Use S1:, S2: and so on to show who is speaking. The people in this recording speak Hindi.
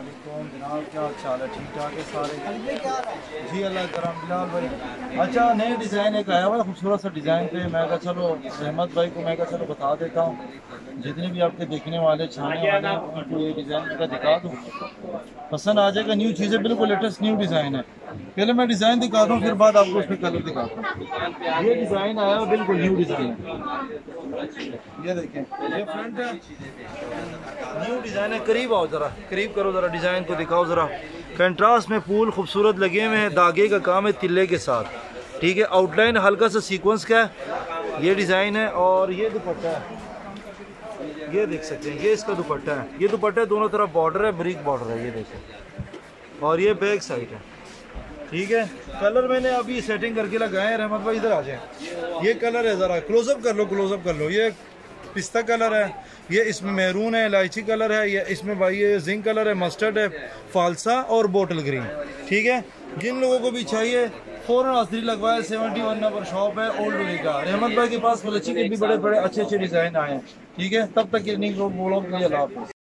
S1: वालेकुम जनाब क्या हाल है ठीक ठाक है सारे जी अल्लाह करम बिलाल भाई अच्छा नए डिज़ाइन एक आया हुआ खूबसूरत सा डिज़ाइन पे मैं कहा चलो रहमत भाई को मैं कहा चलो बता देता हूँ जितने भी आपके देखने वाले छाने वाले उनको ये डिज़ाइन का दिखा दूँ पसंद आ जाएगा न्यू चीज़ें बिल्कुल लेटेस्ट न्यू डिज़ाइन है पहले मैं डिज़ाइन दिखा दूँ फिर बाद आपको उसमें कलर दिखाता हूँ ये डिज़ाइन आया है बिल्कुल न्यू डिज़ाइन ये देखें। ये फ्रंट न्यू डिज़ाइन है, करीब आओ ज़रा, करीब करो ज़रा डिज़ाइन को दिखाओ ज़रा। कंट्रास्ट में फूल खूबसूरत लगे हुए हैं, धागे का काम है तिल्ले के साथ। ठीक है आउटलाइन हल्का सा सीक्वेंस का है। ये डिज़ाइन है और ये दुपट्टा है। ये देख सकते हैं, ये इसका दुपट्टा है। ये दुपट्टा दोनों तरफ़ बॉर्डर है ब्रिक बॉर्डर है, ये देखो। और ये बैक साइड है। ठीक है? कलर मैंने अभी सेटिंग करके लगाए हैं, रहमत भाई, इधर आ जाए। ये कलर है ज़रा क्लोजअप कर लो क्लोजअप कर लो। ये पिस्ता कलर है, ये इसमें मैरून है, इलायची कलर है, ये इसमें भाई ये जिंक कलर है मस्टर्ड है फालसा और बोटल ग्रीन ठीक है? जिन लोगों को भी चाहिए, फ़ौरन हाजिरी लगवाए सेवेंटी वन नंबर शॉप है ओल्ड वे का। रहमत भाई के पास कलची के भी बड़े बड़े अच्छे अच्छे डिज़ाइन आए हैं। ठीक है? तब तक ये नहीं बोलो अल्लाह हाफ़िज़।